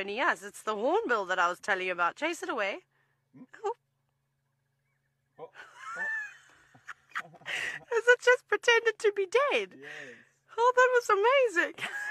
And Yes, it's the hornbill that I was telling you about. Chase it away. Hmm? Oh. Oh, Has it just pretended to be dead? yes. Oh, that was amazing.